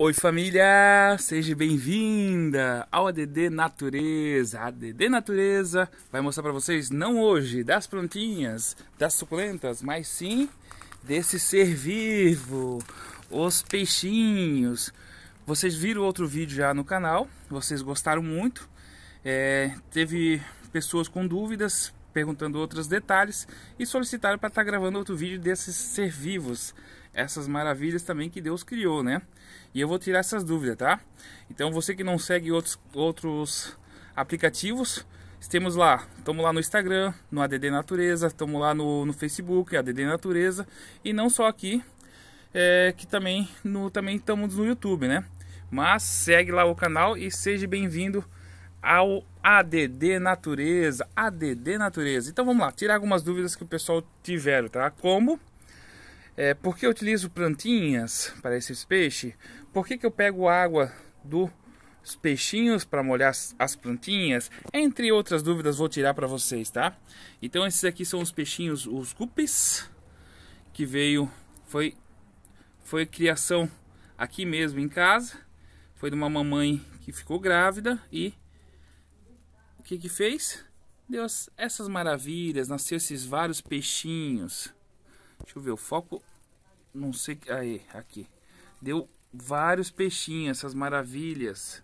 Oi família, seja bem-vinda ao ADD Natureza. ADD Natureza vai mostrar para vocês não hoje das plantinhas, das suculentas, mas sim desse ser vivo, os peixinhos. Vocês viram outro vídeo já no canal, vocês gostaram muito. É, teve pessoas com dúvidas, perguntando outros detalhes e solicitaram para estar tá gravando outro vídeo desses ser vivos essas maravilhas também que Deus criou, né? E eu vou tirar essas dúvidas, tá? Então você que não segue outros, outros aplicativos, estamos lá, estamos lá no Instagram, no ADD Natureza, estamos lá no, no Facebook, ADD Natureza, e não só aqui, é, que também no também estamos no YouTube, né? Mas segue lá o canal e seja bem-vindo ao ADD Natureza, ADD Natureza. Então vamos lá, tirar algumas dúvidas que o pessoal tiveram, tá? Como é, por que eu utilizo plantinhas para esses peixes? Por que, que eu pego água dos peixinhos para molhar as plantinhas? Entre outras dúvidas vou tirar para vocês, tá? Então esses aqui são os peixinhos, os guppies, que veio, foi, foi criação aqui mesmo em casa. Foi de uma mamãe que ficou grávida e que que fez? Deu essas maravilhas, nasceu esses vários peixinhos. Deixa eu ver o foco. Não sei. Aí, aqui. Deu vários peixinhos, essas maravilhas.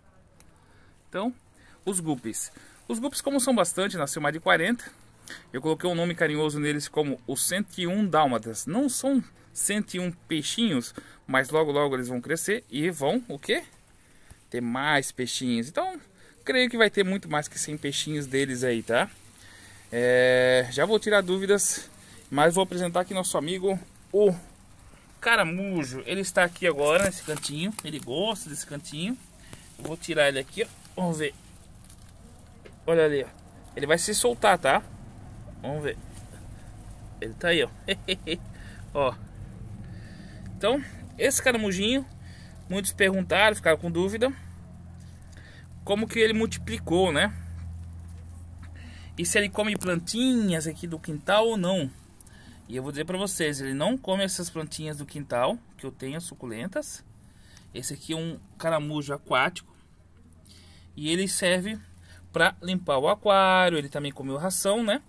Então, os guppies. Os guppies, como são bastante, nasceu mais de 40. Eu coloquei um nome carinhoso neles como os 101 dálmatas. Não são 101 peixinhos, mas logo logo eles vão crescer e vão o quê? Ter mais peixinhos. Então, creio que vai ter muito mais que 100 peixinhos deles aí, tá? É, já vou tirar dúvidas mas vou apresentar aqui nosso amigo, o caramujo. Ele está aqui agora nesse cantinho. Ele gosta desse cantinho. Eu vou tirar ele aqui, ó. Vamos ver. Olha ali, ó. Ele vai se soltar, tá? Vamos ver. Ele tá aí, ó. ó. Então, esse caramujinho, muitos perguntaram, ficaram com dúvida. Como que ele multiplicou, né? E se ele come plantinhas aqui do quintal ou não. E eu vou dizer para vocês, ele não come essas plantinhas do quintal, que eu tenho suculentas. Esse aqui é um caramujo aquático. E ele serve para limpar o aquário, ele também come ração, né?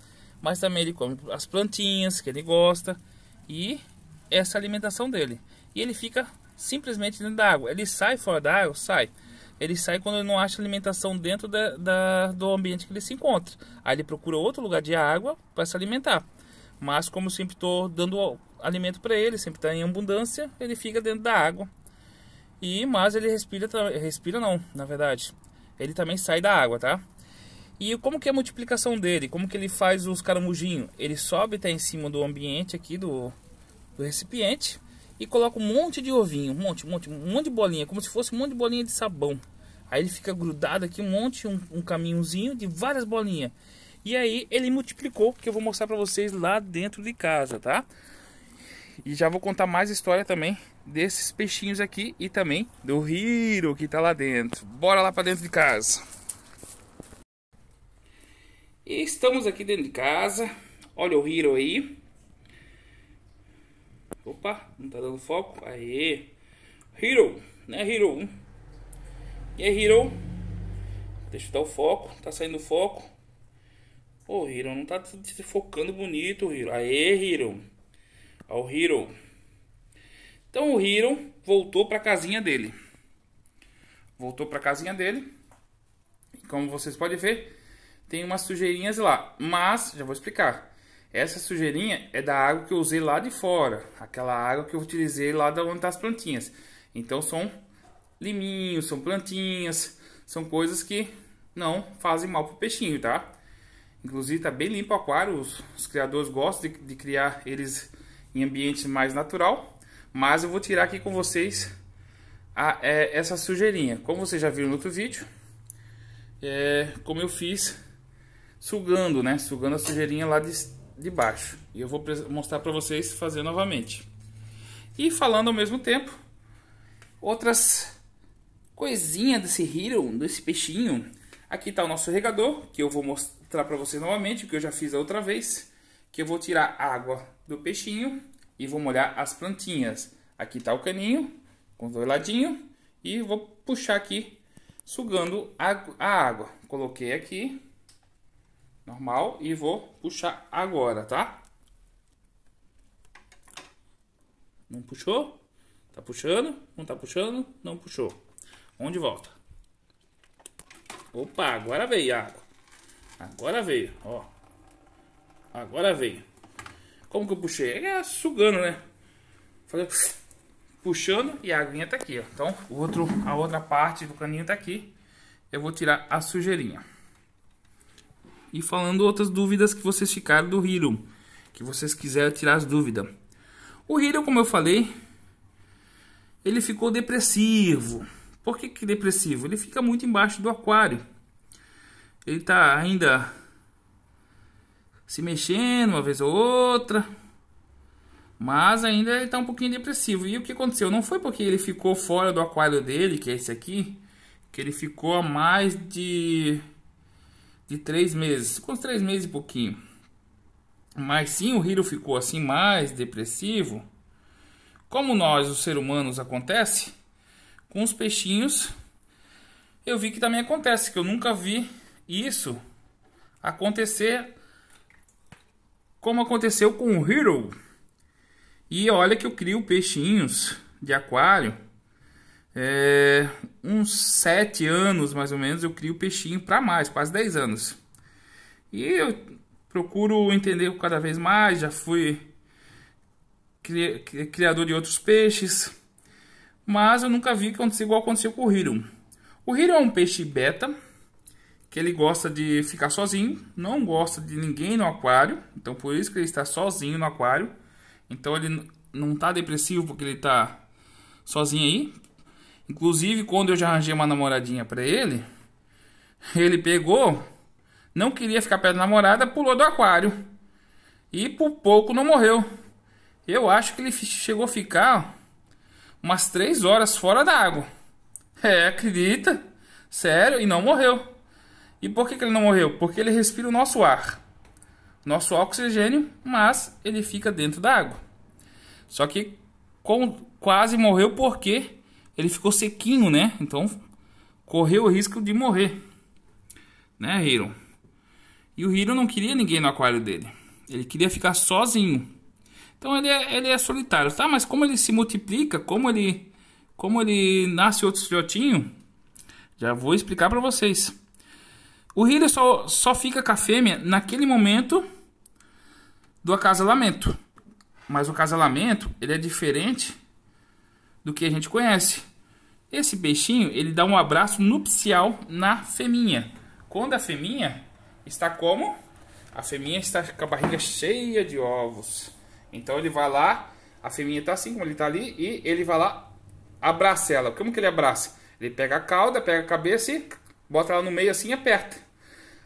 Mas também ele come as plantinhas que ele gosta. E essa é alimentação dele. E ele fica simplesmente dentro da água. Ele sai fora da água? Sai. Ele sai quando ele não acha alimentação dentro da, da do ambiente que ele se encontra. Aí ele procura outro lugar de água para se alimentar. Mas como sempre estou dando alimento para ele, sempre está em abundância, ele fica dentro da água. E mas ele respira, respira não, na verdade. Ele também sai da água, tá? E como que é a multiplicação dele? Como que ele faz os caramujinhos? Ele sobe até em cima do ambiente aqui do, do recipiente e coloca um monte de ovinho, um monte, um monte, um monte de bolinha, como se fosse um monte de bolinha de sabão. Aí ele fica grudado aqui um monte, um, um caminhozinho de várias bolinhas. E aí ele multiplicou, que eu vou mostrar para vocês lá dentro de casa, tá? E já vou contar mais história também desses peixinhos aqui e também do Hiro que tá lá dentro. Bora lá para dentro de casa. E estamos aqui dentro de casa. Olha o Hiro aí. Opa, não tá dando foco. Aê. Hiro, né Hiro? E aí, Hiro? Deixa eu dar o foco. Tá saindo foco. Pô, Hiro, não tá se focando bonito, Hiro. Aê, Hiro. Ó o Hiro. Então o Hiro voltou pra casinha dele. Voltou pra casinha dele. Como vocês podem ver, tem umas sujeirinhas lá. Mas, já vou explicar. Essa sujeirinha é da água que eu usei lá de fora. Aquela água que eu utilizei lá da onde tá as plantinhas. Então são liminhos, são plantinhas. São coisas que não fazem mal pro peixinho, tá? Inclusive está bem limpo o aquário, os, os criadores gostam de, de, criar eles em ambiente mais natural. Mas eu vou tirar aqui com vocês a, é, essa sujeirinha. Como vocês já viram no outro vídeo, é, como eu fiz sugando, né? Sugando a sujeirinha lá de, de baixo. E eu vou mostrar para vocês fazer novamente. E falando ao mesmo tempo, outras coisinhas desse hero, desse peixinho. Aqui está o nosso regador, que eu vou mostrar para vocês novamente o que eu já fiz a outra vez, que eu vou tirar água do peixinho e vou molhar as plantinhas. Aqui está o caninho com dois ladinhos e vou puxar aqui sugando a, a água. Coloquei aqui, normal, e vou puxar agora, tá? Não puxou? Tá puxando? Não tá puxando? Não puxou. Onde volta? Opa, agora veio a água. Agora veio, ó. Agora veio. Como que eu puxei? É sugando, né? Puxando e a aguinha tá aqui, ó. Então, o outro, a outra parte do caninho tá aqui. Eu vou tirar a sujeirinha. E falando outras dúvidas que vocês ficaram do Hero, que vocês quiserem tirar as dúvidas. O Hero, como eu falei, ele ficou depressivo. Por que, que depressivo? Ele fica muito embaixo do aquário. Ele tá ainda se mexendo uma vez ou outra. Mas ainda ele tá um pouquinho depressivo. E o que aconteceu? Não foi porque ele ficou fora do aquário dele, que é esse aqui, que ele ficou há mais de de três meses, com três meses e pouquinho. Mas sim, o Hiro ficou assim mais depressivo como nós, os seres humanos, acontece, com os peixinhos, eu vi que também acontece, que eu nunca vi isso acontecer como aconteceu com o Hero. E olha que eu crio peixinhos de aquário. É, uns 7 anos mais ou menos eu crio peixinho para mais, quase 10 anos. E eu procuro entender cada vez mais, já fui criador de outros peixes, mas eu nunca vi acontecer igual aconteceu com o Hiro. O Hiro é um peixe beta, que ele gosta de ficar sozinho, não gosta de ninguém no aquário, então por isso que ele está sozinho no aquário. Então ele não está depressivo porque ele está sozinho aí. Inclusive, quando eu já arranjei uma namoradinha para ele, ele pegou, não queria ficar perto da namorada, pulou do aquário. E por pouco não morreu. Eu acho que ele chegou a ficar umas três horas fora da água. É, acredita? Sério, e não morreu. E por que, que ele não morreu? Porque ele respira o nosso ar. Nosso oxigênio, mas ele fica dentro da água. Só que com, quase morreu porque ele ficou sequinho, né? Então correu o risco de morrer. Né, Hiro? E o Hiro não queria ninguém no aquário dele. Ele queria ficar sozinho. Então ele é, ele é solitário, tá? Mas como ele se multiplica, como ele, como ele nasce outros filhotinhos, já vou explicar para vocês. O Hiro só, só fica com a fêmea naquele momento do acasalamento. Mas o acasalamento, ele é diferente do que a gente conhece. Esse peixinho, ele dá um abraço nupcial na feminha. Quando a feminha está como? A feminha está com a barriga cheia de ovos. Então ele vai lá, a fêmea tá assim como ele tá ali, e ele vai lá, abraça ela. Como que ele abraça? Ele pega a cauda, pega a cabeça e bota ela no meio assim e aperta.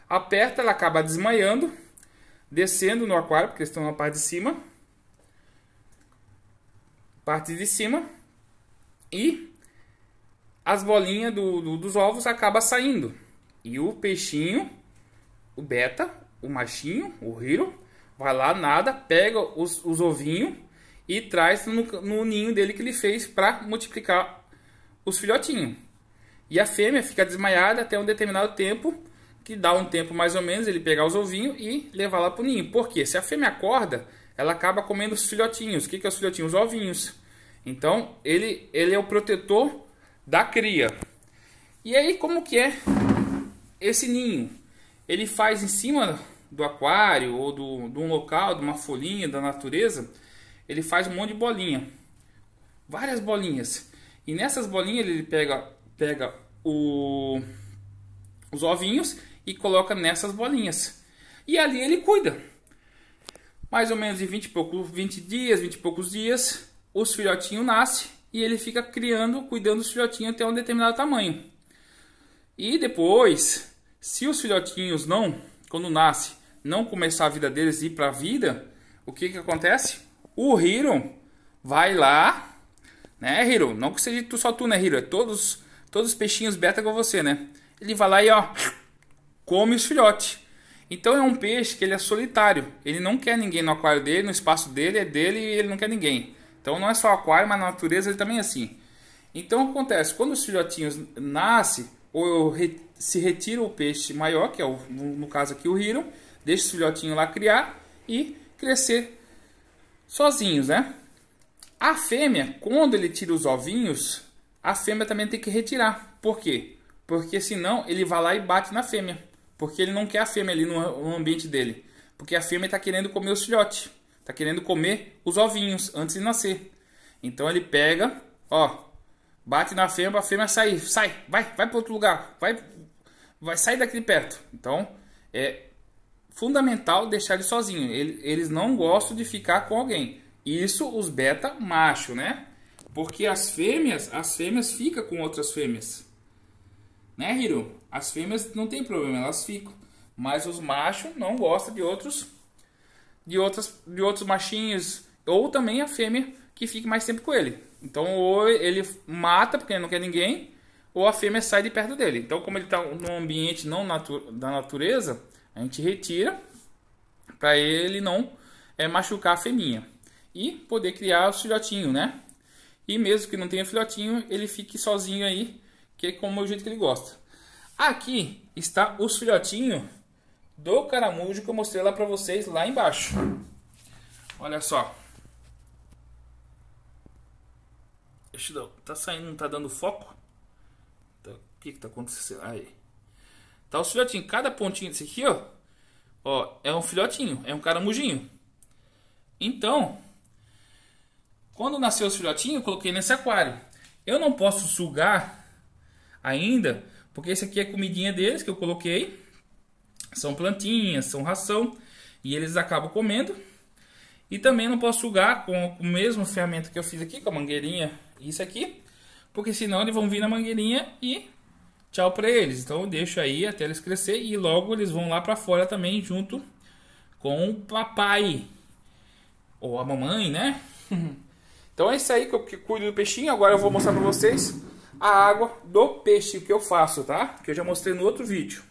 Aperta, ela acaba desmaiando, descendo no aquário, porque eles estão na parte de cima. Parte de cima. E as bolinhas do, do, dos ovos acabam saindo. E o peixinho, o beta, o machinho, o hiro, vai lá, nada, pega os, os ovinhos e traz no, no ninho dele que ele fez para multiplicar os filhotinhos. E a fêmea fica desmaiada até um determinado tempo, que dá um tempo mais ou menos, ele pegar os ovinhos e levar lá para o ninho. Porque se a fêmea acorda, ela acaba comendo os filhotinhos. O que, que é os filhotinhos? Os ovinhos. Então, ele, ele é o protetor da cria. E aí, como que é esse ninho? Ele faz em cima do aquário ou do, de um local, de uma folhinha da natureza, ele faz um monte de bolinha. Várias bolinhas. E nessas bolinhas ele pega, pega o, os ovinhos e coloca nessas bolinhas. E ali ele cuida. Mais ou menos de 20 e poucos, 20 dias, 20 e poucos dias, os filhotinhos nascem e ele fica criando, cuidando dos filhotinhos até um determinado tamanho. E depois, se os filhotinhos não, quando nasce, não começar a vida deles e ir para a vida, o que que acontece? O Hiro vai lá, né, Hiro? Não que seja tu, só tu, né, Hiro? É todos, todos os peixinhos beta com você, né? Ele vai lá e, ó, come os filhotes. Então é um peixe que ele é solitário. Ele não quer ninguém no aquário dele, no espaço dele, é dele e ele não quer ninguém. Então não é só aquário, mas na natureza ele também é assim. Então acontece, quando os filhotinhos nascem, ou se retira o peixe maior, que é o, no caso aqui o Hiro, deixa os filhotinhos lá criar e crescer sozinhos, né? A fêmea, quando ele tira os ovinhos, a fêmea também tem que retirar. Por quê? Porque senão ele vai lá e bate na fêmea. Porque ele não quer a fêmea ali no, ambiente dele. Porque a fêmea está querendo comer os filhotes. Está querendo comer os ovinhos antes de nascer. Então ele pega, ó, bate na fêmea, a fêmea sai, sai, vai, vai para outro lugar, vai, vai sair daqui de perto. Então é fundamental deixar ele sozinho. Eles não gostam de ficar com alguém. Isso os beta macho, né? Porque as fêmeas, as fêmeas ficam com outras fêmeas. Né, Hiro? As fêmeas não tem problema, elas ficam. Mas os machos não gostam de outros de outras de outros machinhos ou também a fêmea que fique mais tempo com ele. Então ou ele mata porque ele não quer ninguém, ou a fêmea sai de perto dele. Então como ele está num ambiente não natu da natureza, a gente retira para ele não é, machucar a fêmea e poder criar o filhotinho, né? E mesmo que não tenha filhotinho, ele fique sozinho aí, que é como o jeito que ele gosta. Aqui está os filhotinhos do caramujo que eu mostrei lá para vocês lá embaixo. Olha só. Tá saindo, não tá dando foco? Tá, o que que tá acontecendo? Aí. Tá os filhotinhos, cada pontinho desse aqui, ó, ó, é um filhotinho, é um caramujinho. Então, quando nasceu os filhotinhos, eu coloquei nesse aquário. Eu não posso sugar ainda, porque esse aqui é comidinha deles que eu coloquei. São plantinhas, são ração. E eles acabam comendo. E também não posso sugar com o mesmo ferramenta que eu fiz aqui, com a mangueirinha isso aqui. Porque senão eles vão vir na mangueirinha e tchau para eles. Então eu deixo aí até eles crescer e logo eles vão lá para fora também junto com o papai. Ou a mamãe, né? Então é isso aí que eu cuido do peixinho. Agora eu vou mostrar para vocês a água do peixe que eu faço, tá? Que eu já mostrei no outro vídeo.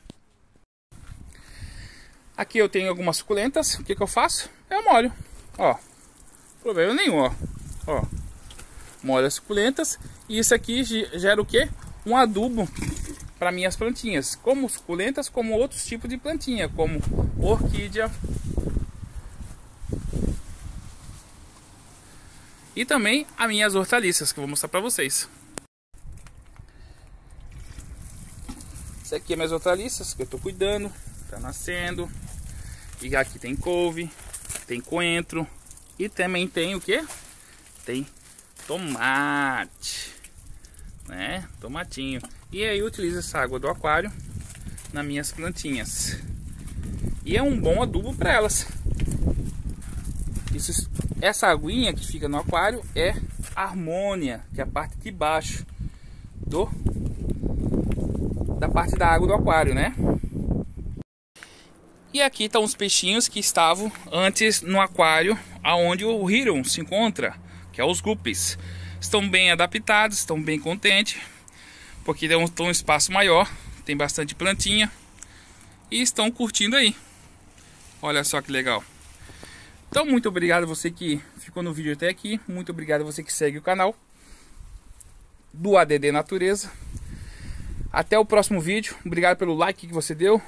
Aqui eu tenho algumas suculentas. O que, que eu faço? Eu molho. Ó, problema nenhum, ó. Ó, molho as suculentas. E isso aqui gera o que? Um adubo para minhas plantinhas. Como suculentas, como outros tipos de plantinha, como orquídea, e também as minhas hortaliças que eu vou mostrar para vocês. Isso aqui é minhas hortaliças que eu estou cuidando, tá nascendo. E aqui tem couve, tem coentro e também tem o que? Tem tomate, né? Tomatinho. E aí eu utilizo essa água do aquário nas minhas plantinhas. E é um bom adubo para elas. Isso essa aguinha que fica no aquário é harmônia, que é a parte de baixo do da parte da água do aquário, né? E aqui estão os peixinhos que estavam antes no aquário aonde o Hiron se encontra, que é os guppies. Estão bem adaptados, estão bem contentes, porque estão um espaço maior, tem bastante plantinha e estão curtindo aí. Olha só que legal. Então, muito obrigado a você que ficou no vídeo até aqui. Muito obrigado a você que segue o canal do ADD Natureza. Até o próximo vídeo. Obrigado pelo like que você deu.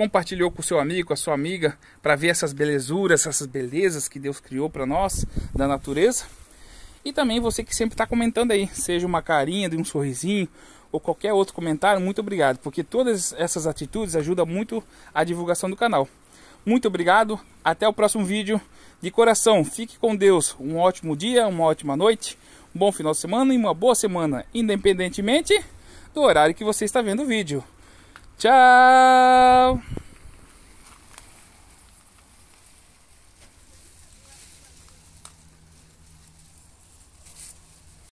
Compartilhou com o seu amigo, com a sua amiga, para ver essas belezuras, essas belezas que Deus criou para nós, da natureza. E também você que sempre está comentando aí, seja uma carinha de um sorrisinho ou qualquer outro comentário, muito obrigado, porque todas essas atitudes ajudam muito a divulgação do canal. Muito obrigado, até o próximo vídeo. De coração, fique com Deus. Um ótimo dia, uma ótima noite, um bom final de semana e uma boa semana, independentemente do horário que você está vendo o vídeo. Tchau!